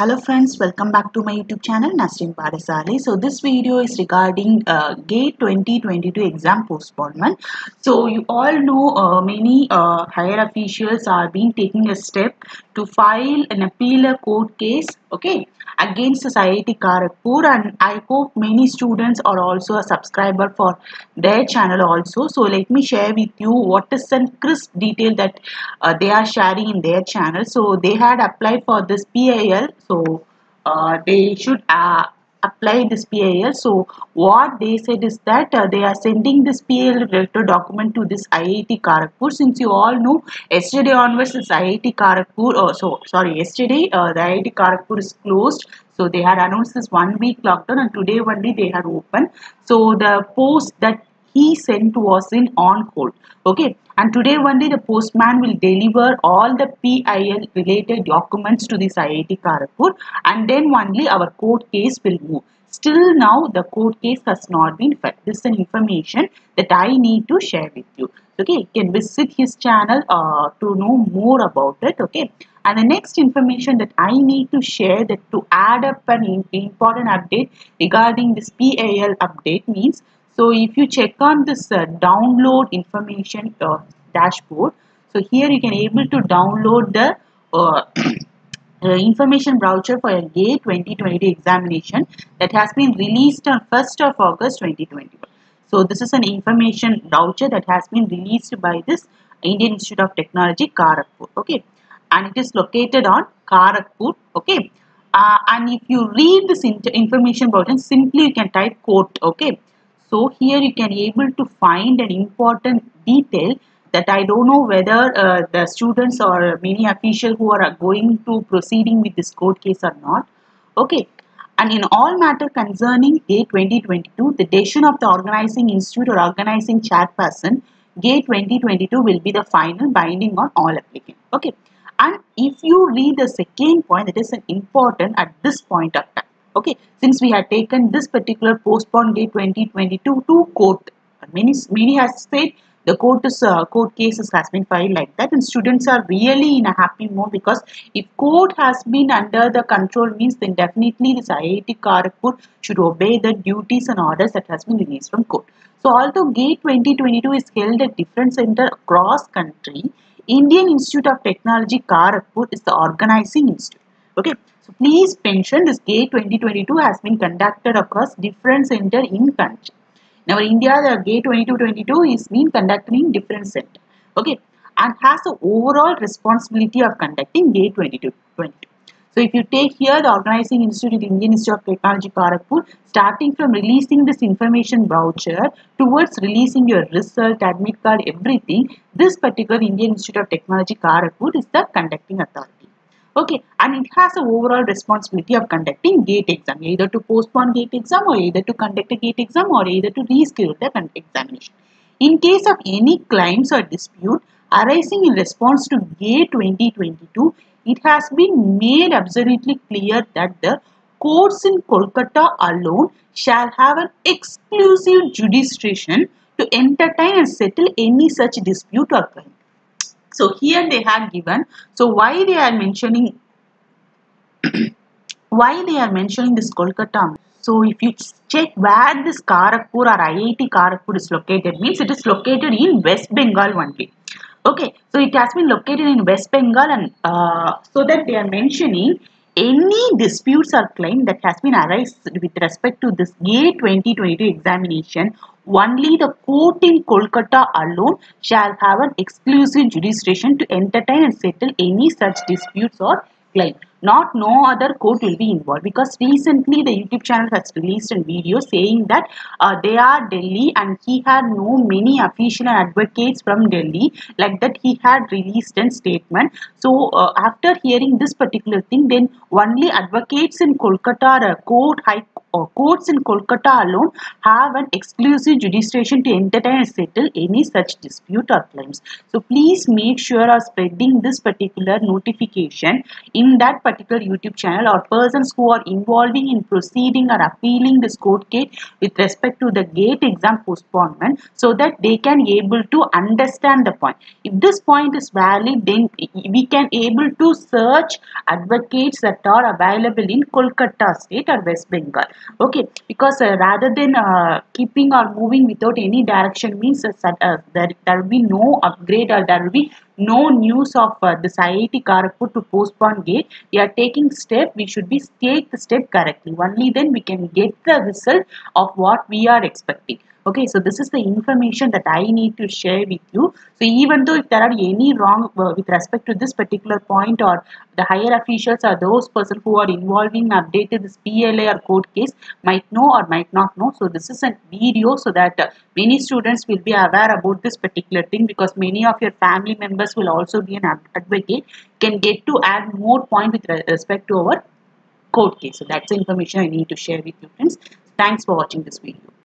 Hello friends, welcome back to my YouTube channel Nasrin Padasalai. So this video is regarding uh, GATE 2022 exam postponement. So you all know uh, many uh, higher officials are being taking a step to file an appeal a court case okay against society IIT Kharagpur and I hope many students are also a subscriber for their channel also. So let me share with you what is some crisp detail that uh, they are sharing in their channel. So they had applied for this PIL. So uh, they should uh, apply this PIL. So what they said is that uh, they are sending this PIL related document to this IIT Kharagpur. Since you all know yesterday onwards this IIT Kharagpur, oh, so sorry yesterday uh, the IIT Kharagpur is closed. So they had announced this one week lockdown and today only they had opened. So the post that he sent was in on hold. Okay. And today only the postman will deliver all the PIL related documents to this IIT Kharagpur and then only our court case will move. Still now the court case has not been filed. This is an information that I need to share with you. Okay, you can visit his channel uh, to know more about it. Okay, and the next information that I need to share that to add up an important update regarding this PIL update means so if you check on this uh, download information uh, dashboard, so here you can able to download the uh, information brochure for your GATE 2020 examination that has been released on 1st of August 2021. So this is an information brochure that has been released by this Indian Institute of Technology Kharagpur. Okay, and it is located on Kharagpur. Okay, uh, and if you read this information brochure, simply you can type quote. Okay, so here you can able to find an important detail that I don't know whether uh, the students or many officials who are going to proceeding with this court case or not. Okay. And in all matter concerning GATE 2022, the decision of the organizing institute or organizing chairperson, GATE 2022 will be the final binding on all applicants. Okay. And if you read the second point, that is an important at this point of time. Okay. Since we had taken this particular postponed GATE 2022 to court, many, many has said the court is uh, court cases has been filed like that and students are really in a happy mood because if court has been under the control means then definitely this IIT Kharagpur should obey the duties and orders that has been released from court. So although GATE 2022 is held at different center across country, Indian Institute of Technology Kharagpur is the organizing institute. Okay. So please mention this GATE 2022 has been conducted across different center in country. Now in India, the GATE 2222 is being conducted in different center. Okay. And has the overall responsibility of conducting GATE 2222. So if you take here the organizing institute, Indian Institute of Technology Kharagpur, starting from releasing this information brochure towards releasing your result, admit card, everything, this particular Indian Institute of Technology Kharagpur is the conducting authority. Okay, and it has the overall responsibility of conducting GATE exam, either to postpone GATE exam or either to conduct a GATE exam or either to reschedule the examination. In case of any claims or dispute arising in response to GATE 2022, it has been made absolutely clear that the courts in Kolkata alone shall have an exclusive jurisdiction to entertain and settle any such dispute or claim. So here they have given. So why they are mentioning why they are mentioning this Kolkata? So if you check where this Kharagpur or IIT Kharagpur is located means it is located in West Bengal only. Okay, so it has been located in West Bengal and uh, so that they are mentioning any disputes or claim that has been arised with respect to this GATE 2022 examination, only the court in Kolkata alone shall have an exclusive jurisdiction to entertain and settle any such disputes or claim. Not no other court will be involved because recently the YouTube channel has released a video saying that uh, they are Delhi and he had no many official advocates from Delhi like that he had released a statement. So uh, after hearing this particular thing then only advocates in Kolkata or court high uh, courts in Kolkata alone have an exclusive jurisdiction to entertain and settle any such dispute or claims. So please make sure of spreading this particular notification in that particular YouTube channel or persons who are involving in proceeding or appealing this court case with respect to the gate exam postponement so that they can able to understand the point. If this point is valid then we can able to search advocates that are available in Kolkata state or West Bengal. Okay, because uh, rather than uh, keeping or moving without any direction means uh, uh there, there will be no upgrade or there will be no news of uh, this IIT Kharagpur to postpone gate. We are taking step, we should be take the step correctly. Only then we can get the result of what we are expecting okay so this is the information that i need to share with you so even though if there are any wrong uh, with respect to this particular point or the higher officials or those person who are involved in updated this pla or court case might know or might not know so this is a video so that uh, many students will be aware about this particular thing because many of your family members will also be an advocate can get to add more point with respect to our court case. So that's the information i need to share with you friends. Thanks for watching this video